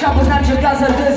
Trong một năm, trời cao dần tươi.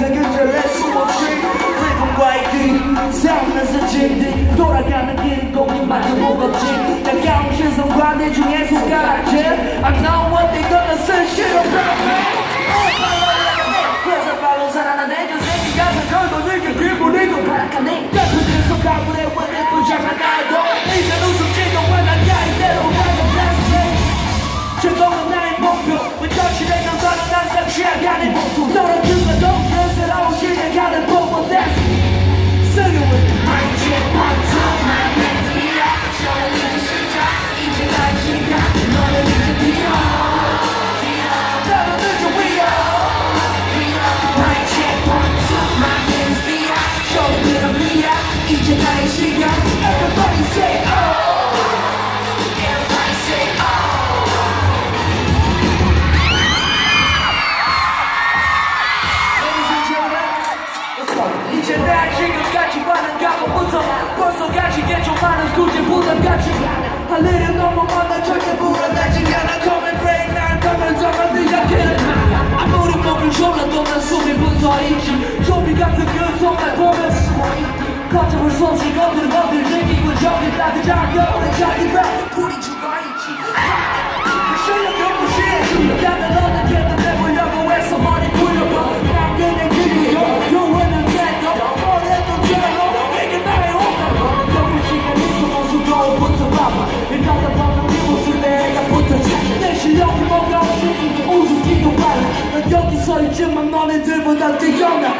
벌써 가지게 좀 많은 굳이 부담까지 할 일은 너무 많아 절대 불안하지 않아 Come break 난 가면서만 네가 길을 아무리 목을 졸라도 난 숨이 붙어있지 좀비 같은 그 숨어있지 거점을 솜씨 건드려 건드려 느끼고 저기 따뜻하게 오래 자기 배 불이 죽어있지. 실력 무시해 주려면 너는 걔도 내보려고 해서 머리 풀려고 난 그냥 그리고 요원은 내고 머리도 죄로 이게 나의 너는 여기 시간 있어 모습 거울부터 봐봐. 일가다 보면 네 모습 내가 붙어 내 실력이 뭐가 없지? 우습기도 빨라. 난 여기 서 있지만 너네들보다 뛰어나